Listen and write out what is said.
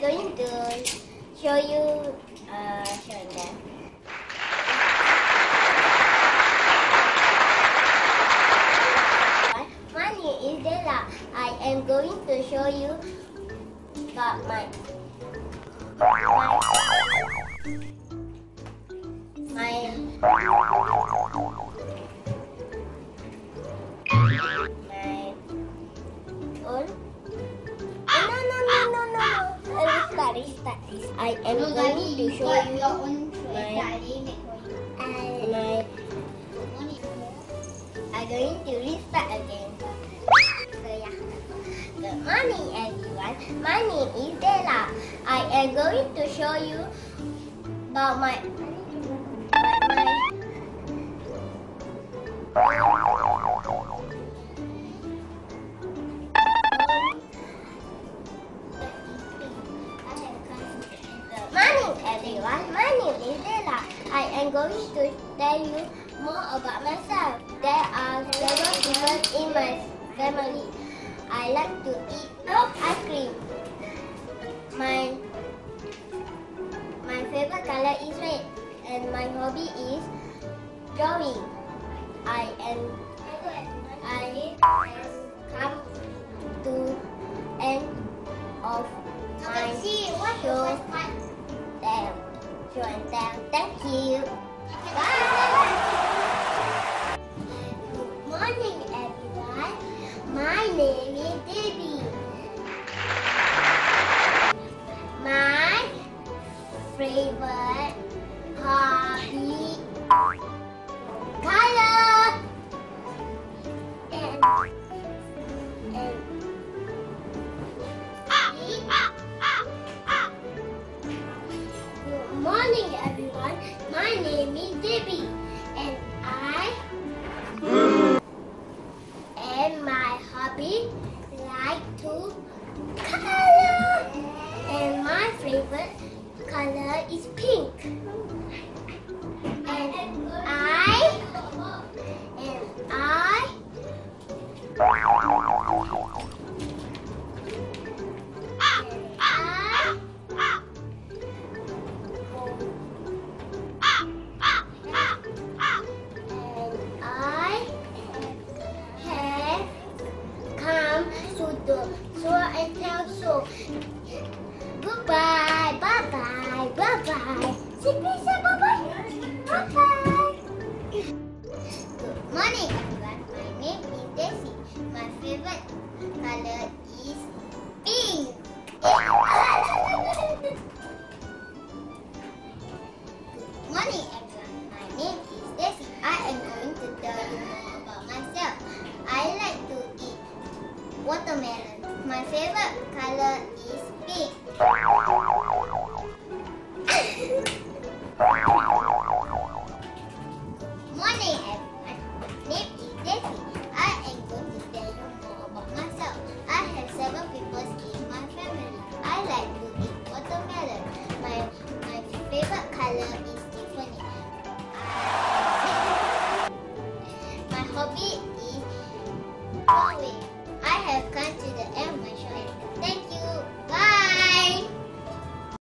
show you uh, show them. My name is Della. I am going to show you about my my my restart. I am No, going to show you my- tadi make for you. my I'm going to restart again. So yeah. Good morning everyone. My name is Della. I am going to show you about my, going to tell you more about myself. There are several people in my family. I like to eat ice cream. My my favorite color is red, and my hobby is drawing. I am I come to Thank you. Bye. Like to color, and my favorite color is pink. And I and I and tell show. Goodbye, bye bye, bye bye. Say bye bye. Bye bye. Good morning, everyone. My name is Dessy. My favorite color is pink. Good morning, everyone. My name is Dessy. I am going to tell you more about myself. I like to eat watermelon. My favorite color is pink. Morning, everyone. My name is Dessy. I am going to tell you more about myself. I have seven people in my family. I like to eat watermelon. My, my favorite color is Tiffany. my hobby is drawing. I have kind